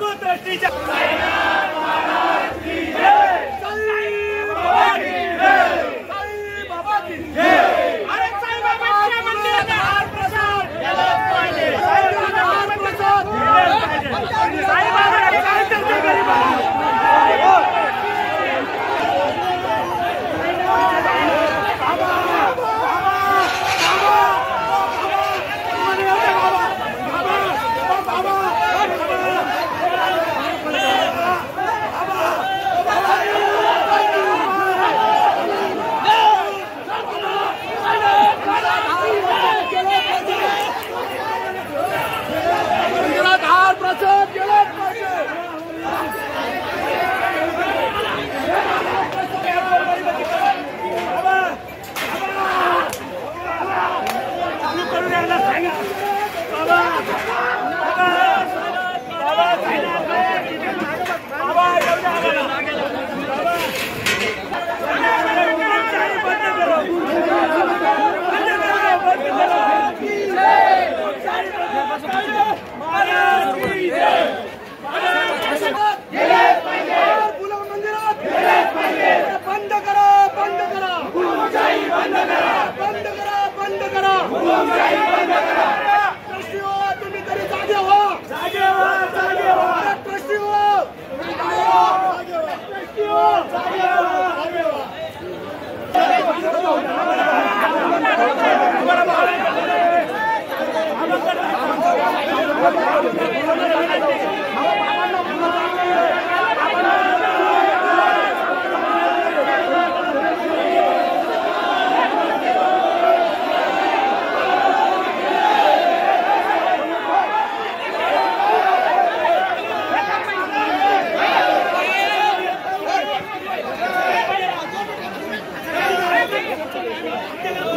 प्रभु दृष्टि बंद करा बंद करा। बंद करा बंद करा बंद करा Yeah.